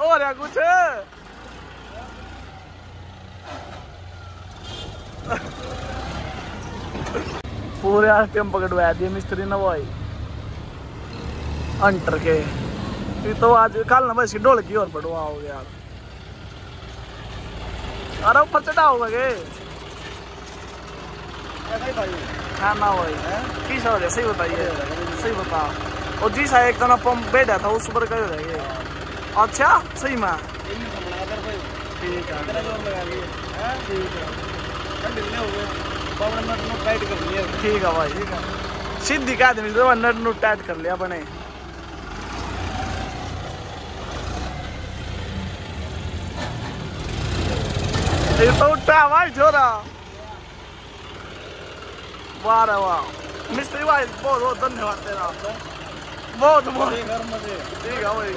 और या कुछ पूरे आस्ते हम पकड़वा दिए मिस्त्री ने भाई अंटर के तो आज कल ना बस ढोल की और बढ़वा हो गया अरे ऊपर चढ़ा होगा के हाँ? ना भाई किस हो रहा सही बताइए सही और जी सा एक तना पंप बैठा था उस पर कर रहे अच्छा सही में ठीक है। ठीक है भाई सीधी कह दी तो नट नुट टाइट कर लिया बने। ये तो उठा भाई छोरा वाह रे वाह। मिस्त्री भाई बहुत बहुत धन्यवाद तेरा आपका। बहुत बहुत ठीक है भाई